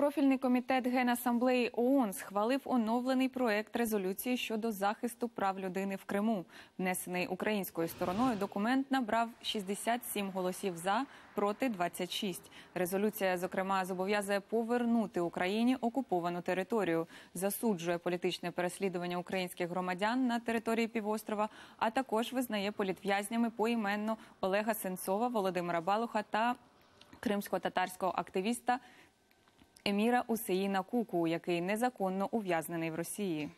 Профільний комітет Генасамблеї ООН схвалив оновлений проект резолюції щодо захисту прав людини в Криму. Внесений українською стороною документ набрав 67 голосів за проти 26. Резолюція, зокрема, зобов'язує повернути Україні окуповану територію, засуджує політичне переслідування українських громадян на території півострова, а також визнає політв'язнями поіменно Олега Сенцова, Володимира Балуха та кримсько-татарського активіста Еміра Усеїна Куку, який незаконно ув'язнений в Росії.